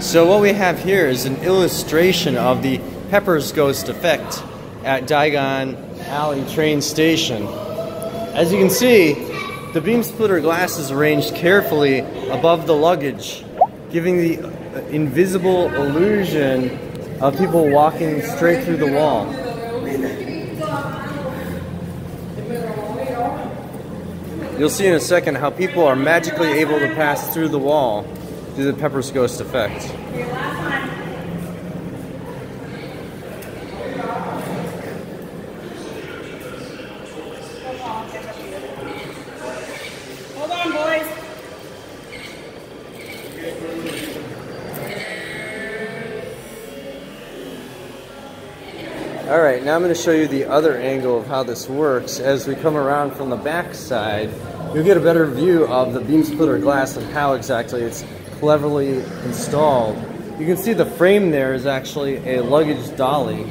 So what we have here is an illustration of the Pepper's Ghost effect at Diagon Alley train station. As you can see, the beam splitter glass is arranged carefully above the luggage, giving the uh, invisible illusion of people walking straight through the wall. You'll see in a second how people are magically able to pass through the wall to the Pepper's Ghost effect. All right, now I'm going to show you the other angle of how this works. As we come around from the back side, you'll get a better view of the beam splitter glass and how exactly it's cleverly installed. You can see the frame there is actually a luggage dolly.